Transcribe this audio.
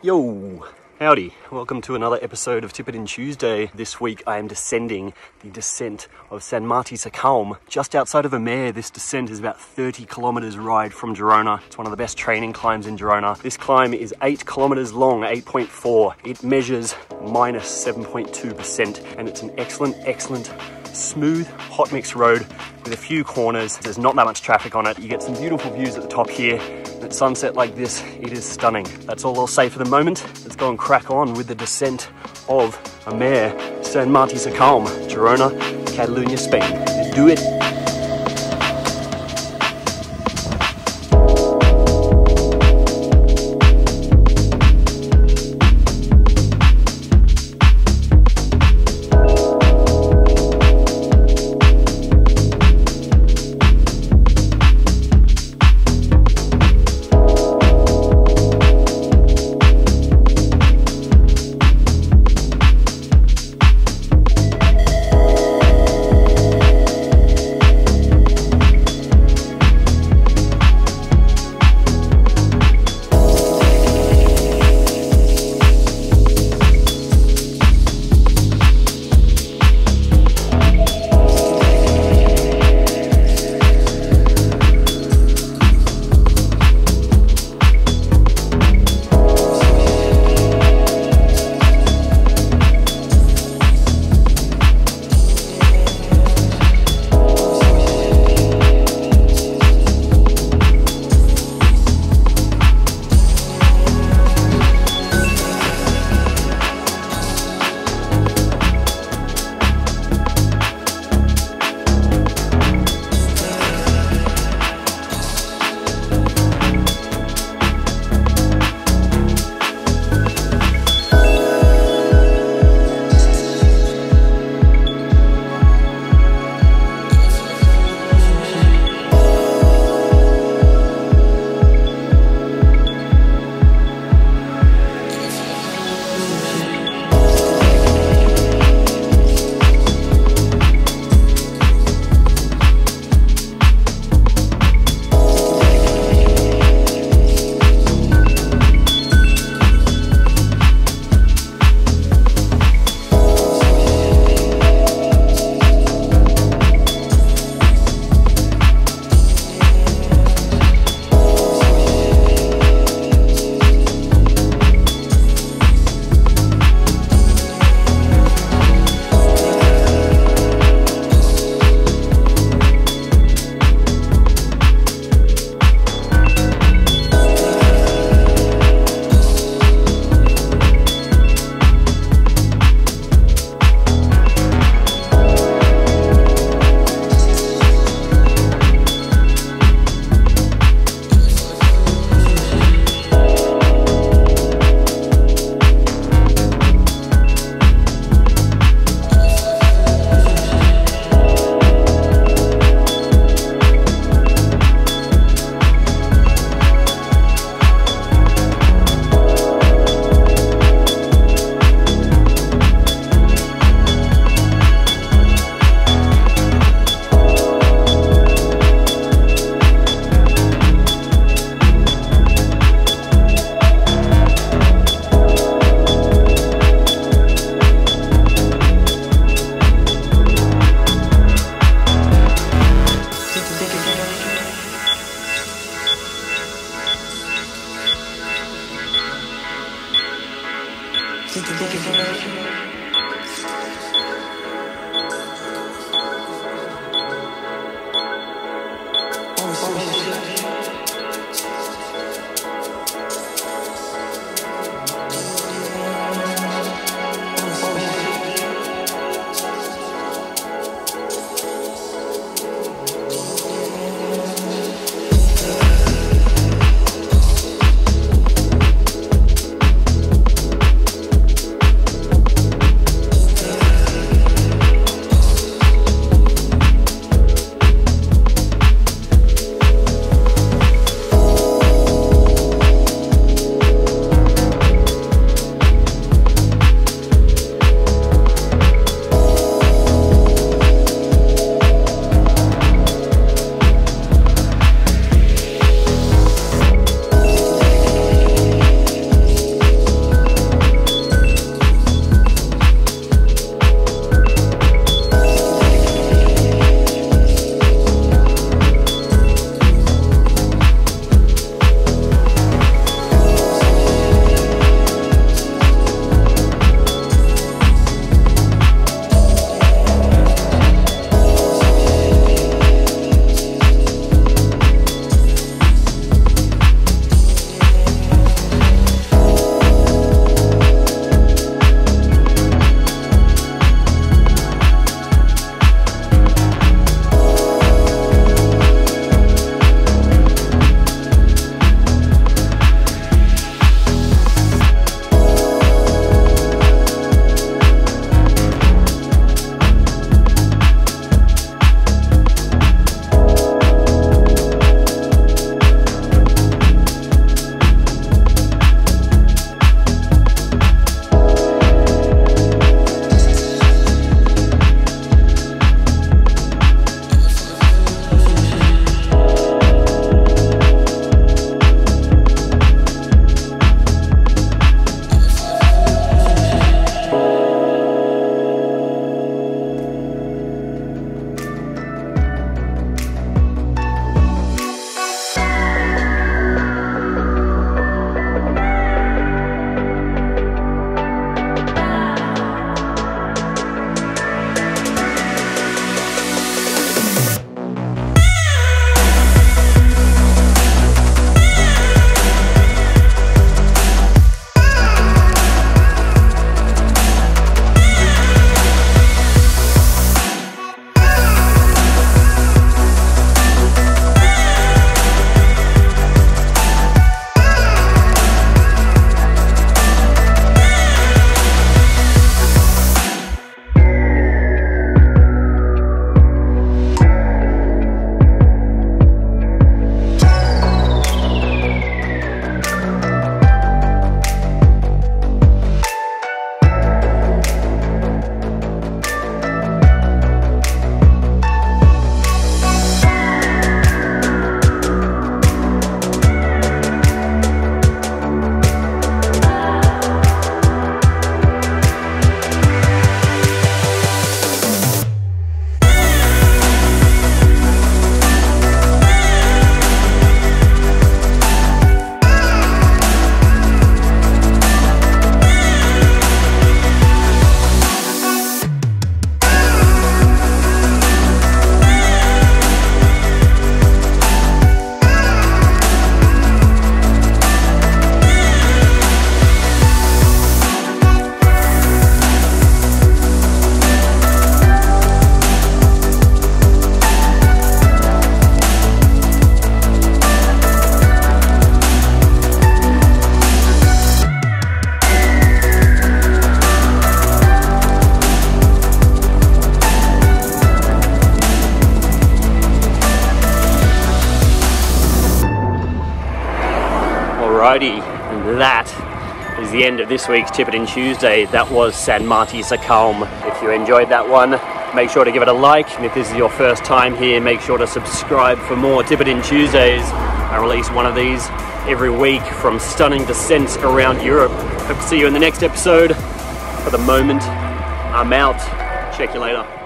Yo, howdy. Welcome to another episode of Tip It In Tuesday. This week I am descending the descent of Sant Marti Sacalm. Just outside of Amer, this descent is about 30 kilometers ride from Girona. It's one of the best training climbs in Girona. This climb is 8 kilometers long, 8.4. It measures minus 7.2% and it's an excellent, excellent smooth hot mix road with a few corners. There's not that much traffic on it. You get some beautiful views at the top here. At sunset like this, it is stunning. That's all I'll say for the moment. Let's go and crack on with the descent of Amer, Sant Marti Sacalm, Girona, Catalunya, Spain. Let's do it. Thank you. Is the end of this week's Tip It In Tuesday. That was Sant Marti Sacalm. If you enjoyed that one, make sure to give it a like. And if this is your first time here, make sure to subscribe for more Tip It In Tuesdays. I release one of these every week from stunning descents around Europe. Hope to see you in the next episode. For the moment, I'm out. Check you later.